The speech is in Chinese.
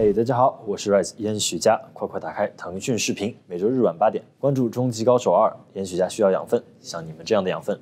嘿，大家好，我是 Rise 烟许佳，快快打开腾讯视频，每周日晚八点，关注《终极高手二》，烟许佳需要养分，像你们这样的养分。